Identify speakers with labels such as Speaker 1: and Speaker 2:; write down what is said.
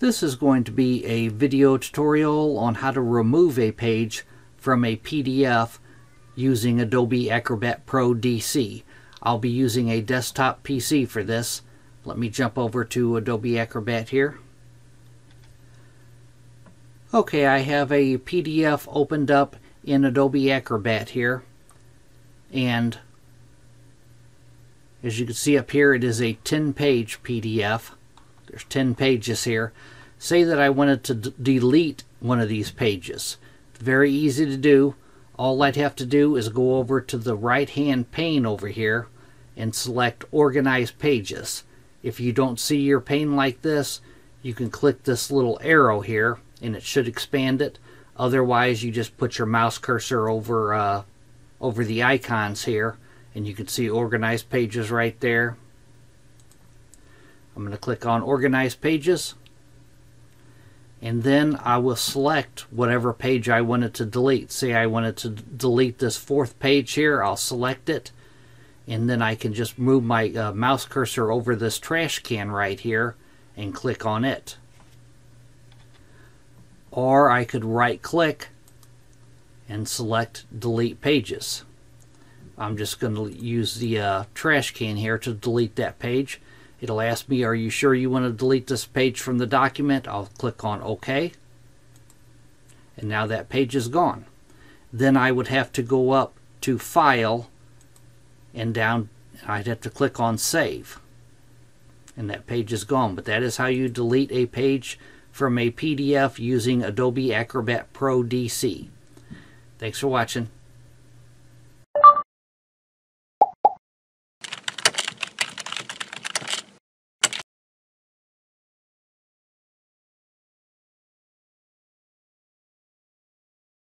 Speaker 1: This is going to be a video tutorial on how to remove a page from a PDF using Adobe Acrobat Pro DC. I'll be using a desktop PC for this. Let me jump over to Adobe Acrobat here. Okay, I have a PDF opened up in Adobe Acrobat here. And as you can see up here, it is a 10-page PDF. There's 10 pages here. Say that I wanted to delete one of these pages. Very easy to do. All I'd have to do is go over to the right-hand pane over here and select Organize Pages. If you don't see your pane like this, you can click this little arrow here and it should expand it. Otherwise, you just put your mouse cursor over uh, over the icons here and you can see Organize Pages right there. I'm going to click on Organize Pages and then I will select whatever page I wanted to delete. Say I wanted to delete this fourth page here, I'll select it and then I can just move my uh, mouse cursor over this trash can right here and click on it. Or I could right click and select delete pages. I'm just going to use the uh, trash can here to delete that page. It'll ask me, are you sure you want to delete this page from the document? I'll click on OK. And now that page is gone. Then I would have to go up to File and down I'd have to click on Save. And that page is gone. But that is how you delete a page from a PDF using Adobe Acrobat Pro DC. Thanks for watching.